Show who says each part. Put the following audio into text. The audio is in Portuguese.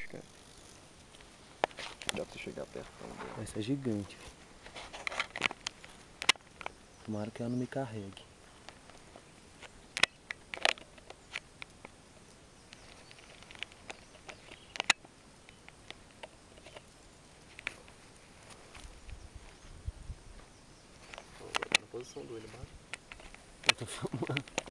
Speaker 1: bicho, cara. Dá pra chegar perto.
Speaker 2: Essa é gigante. Tomara que ela não me carregue.
Speaker 1: Tá na posição do olho mano. Né?
Speaker 2: Eu tô filmando.